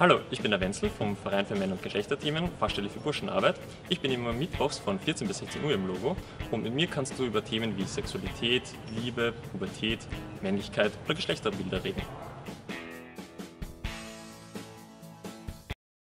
Hallo, ich bin der Wenzel vom Verein für Männer- und Geschlechterthemen, Fachstelle für Burschenarbeit. Ich bin immer mittwochs von 14 bis 16 Uhr im Logo und mit mir kannst du über Themen wie Sexualität, Liebe, Pubertät, Männlichkeit oder Geschlechterbilder reden.